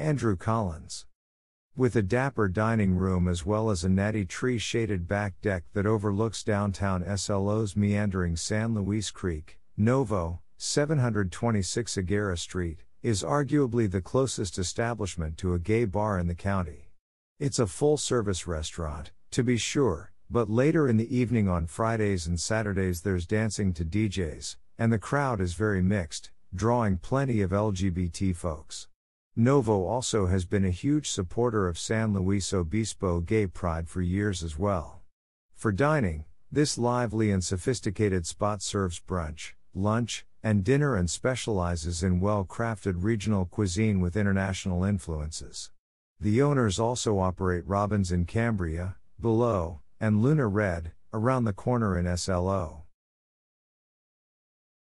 Andrew Collins. With a dapper dining room as well as a natty tree shaded back deck that overlooks downtown SLO's meandering San Luis Creek, Novo, 726 Higuera Street, is arguably the closest establishment to a gay bar in the county. It's a full service restaurant, to be sure, but later in the evening on Fridays and Saturdays there's dancing to DJs, and the crowd is very mixed, drawing plenty of LGBT folks. Novo also has been a huge supporter of San Luis Obispo gay pride for years as well. For dining, this lively and sophisticated spot serves brunch, lunch, and dinner and specializes in well crafted regional cuisine with international influences. The owners also operate Robins in Cambria, below, and Luna Red, around the corner in SLO.